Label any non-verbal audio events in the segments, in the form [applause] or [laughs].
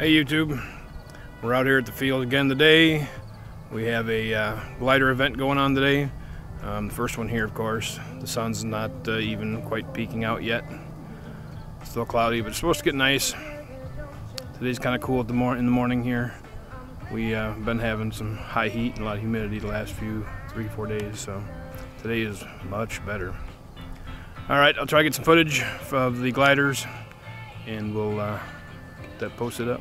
Hey YouTube, we're out here at the field again today. We have a uh, glider event going on today. Um, the first one here, of course. The sun's not uh, even quite peeking out yet. Still cloudy, but it's supposed to get nice. Today's kind of cool the in the morning here. We've uh, been having some high heat and a lot of humidity the last few three, four days, so today is much better. All right, I'll try to get some footage of the gliders, and we'll uh, that posted up.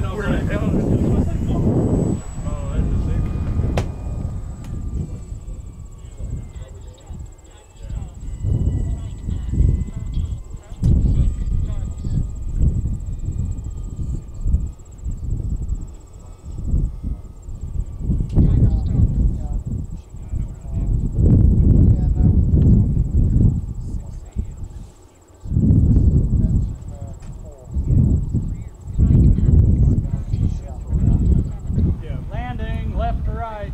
Saw it come by and I was like, Landing, left to right.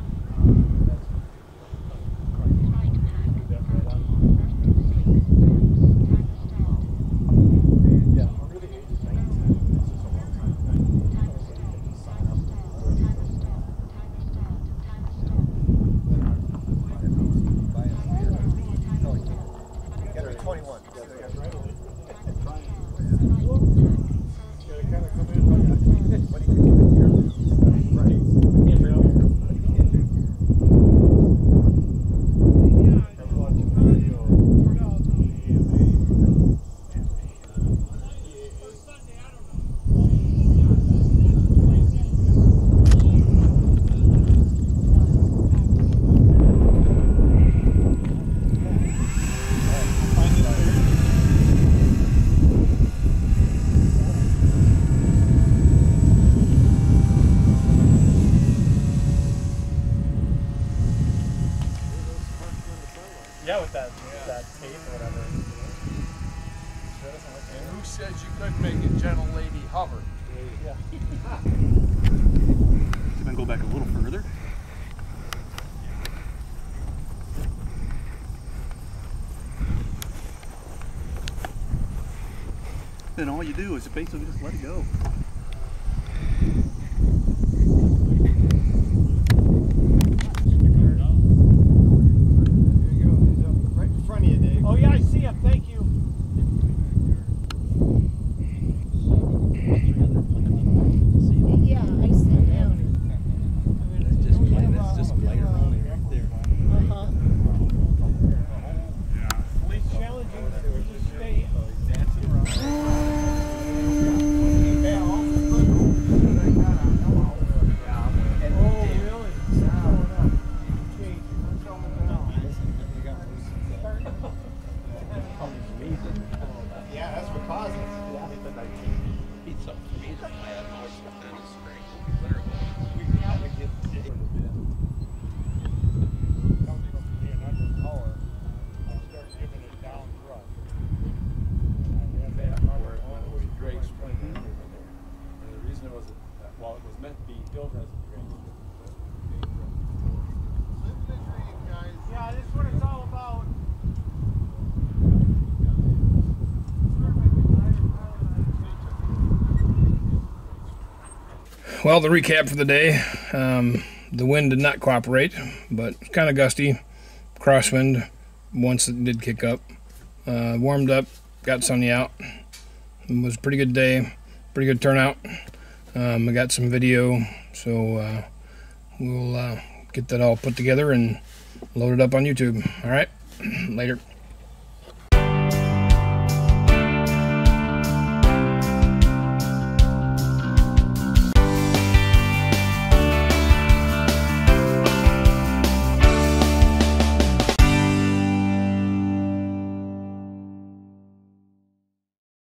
Yeah, with that, that tape or whatever. And who says you couldn't make a gentle lady hover? Yeah. [laughs] Can I go back a little further? Then all you do is basically just let it go. Well, the recap for the day. Um, the wind did not cooperate, but kind of gusty. Crosswind once it did kick up. Uh, warmed up, got sunny out. It was a pretty good day, pretty good turnout. Um, I got some video, so uh, we'll uh, get that all put together and load it up on YouTube. All right, [clears throat] later.